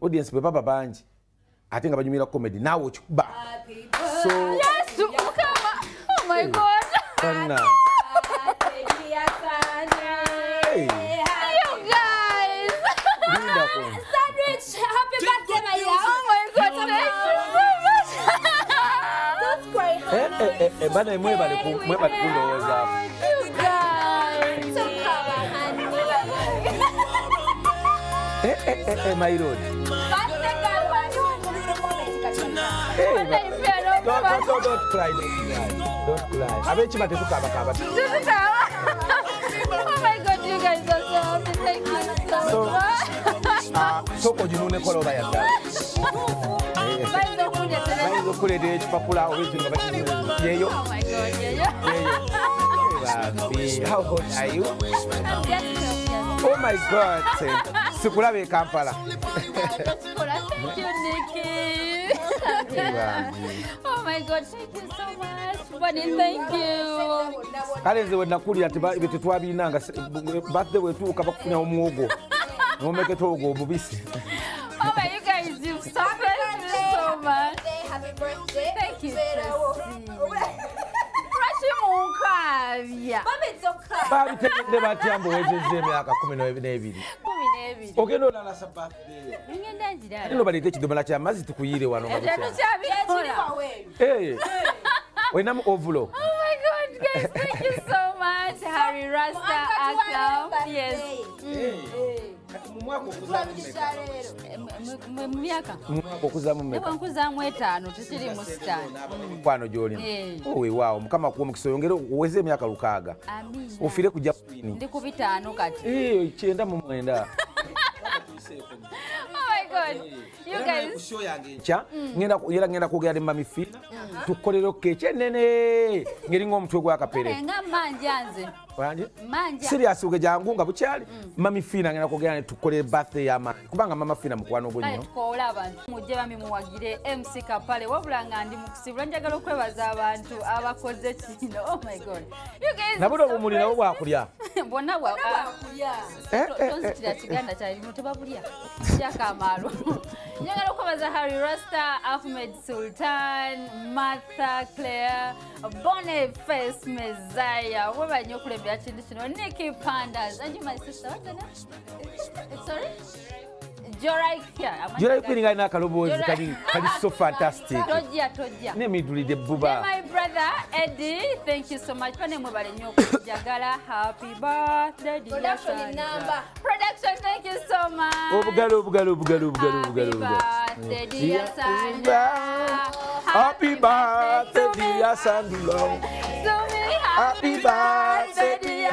audience bwe baba bangi ate nga banyumira comedy naawe okikuba so yesu mukama. Oh my god. Bana Hey. you guys Eh, eh, my ifero don't- cry, don't cry, ab'ekima tetukabakaba oh my god you guys are so happy. Thank you so So- much. sooka oginuuneko oba yaddala bayinza okuleetera ekipapula oba ekyo nga bakiyeyo oh my god yeyo how old are you? Oh my god sikulaba e kampala Thank you, Nikki. oh my God, thank you so much. Bonnie, thank you. kale nze wenakulira bye tetwabirinanga bathe bwetuuka bakufunya omwogo nomeketa ogwo omubisi Oh babitegedde batya mbuwezezza emyaka kumi n'ebiri n'ebiri. ogenda olalasa birthday Ngenda njira. ate nobaleeta ekidomola kyamazzi tukuyire wano. Eh, olinamu ovulo Oh my God, guys, thank you so much. Harry Rasta Akam. Yes. Mu myaka. okuzaamu Nebo nkuzaamu etaano tukiri mu sitaani. mukwano gyolina Eh. owewaawo mukama kuwa omukisa oyongere oweze emyaka lukaaga Amina. ofire kujja kwini Ndi ku bitaano kati. Eh, kyenda mu mwenda Oh my God. You guys. nkya ngenda ku- era ngenda kwogera ne mami fiina tukolero keeki enene ngeringa omutwe gwakapere nga manja nze. Wanje? manja. Sirias uge jangu nga bukyali. Mami fiina ngenda kwogera ne tukolere birthday y'amaanyi kubanga mama fiina mukwano kale nnyo. Tukoola abantu. Mujje bami muwagire mc kapale. Wabula nga ndi mu kusibula njagala okwebaza abantu abakoze kino. Oh my god. You guys nabule are so obumuli nabo bwakulya bwonna bwa Eh, eh, eh, tonzitira kiganda kyalimu tebabulya kyakamaalo njagala okwebaza harry rasta ahmed sultan martha claire boniface mezaya weba nnyo okulembera kintu kino niki pandas. And you my sister what's her name? Sorry gyolayo kwiringa alina akaloboozi Jorai- kali kali so fantastic tojja tojja nemidulidde Yeah, buba my brother Eddie, thank you so much. Pane mwebale nnyo okujagala. Happy birthday, Production number. Production, thank you so much. obugalo obugalo obugalo obugalo obugalo Happy birthday, dear. Happy birthday, dear Sandra. To me, Happy birthday.